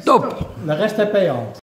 Stop. Le reste est payant.